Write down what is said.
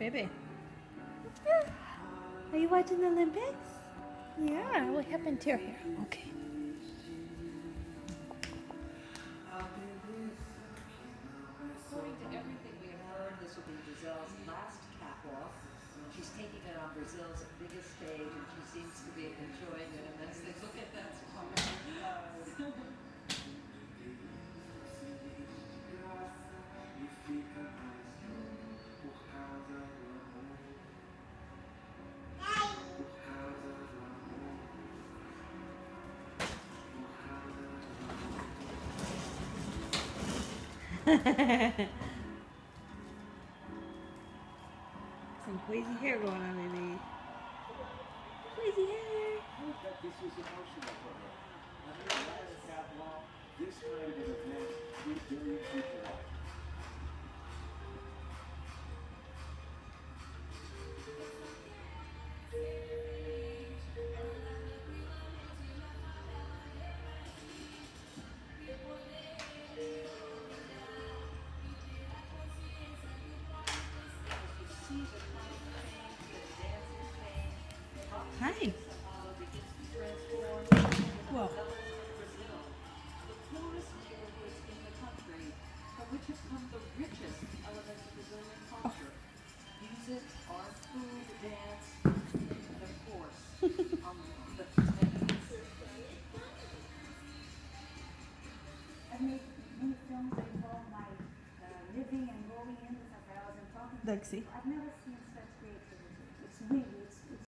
Baby. Are you watching the Olympics? Yeah, what happened to your hair? Okay. According to everything we have heard, this will be Gisele's last catwalk. She's taking it on Brazil's biggest stage, Some crazy hair going on in there. Crazy hair. this was emotional for her. This kind of event is very of Brazilian culture. Music, art, food, dance, and of course, um, the. I've made many films Lexi. I've never seen such creativity. It's really